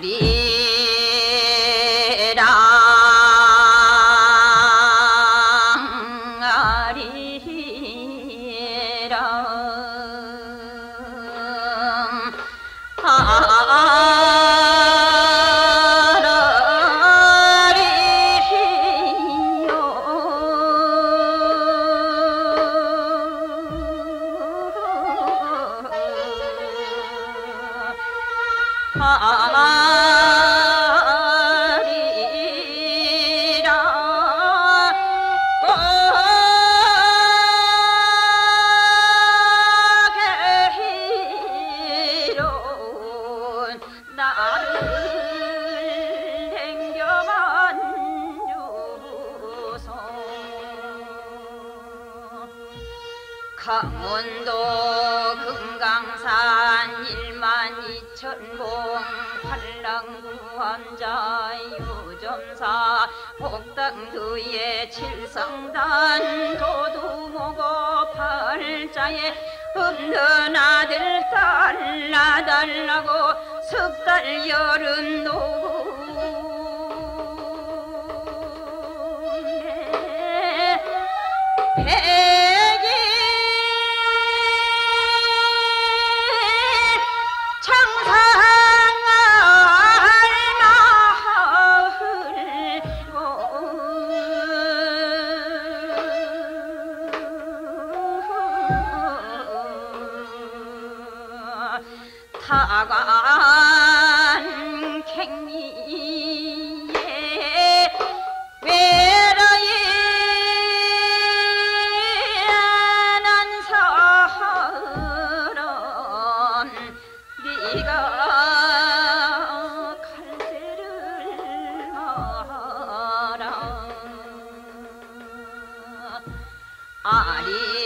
아리랑 아리랑 啊啦。 강원도 금강산 1만 2천 봉 한랑구 환자 유점사 복당두의 칠성단 도두모고 팔자에 없는 아들 달라달라고 석달 여름 노네 창산을 타관 갱리에 외로이 난 사람 네가 칼대를 마라 아리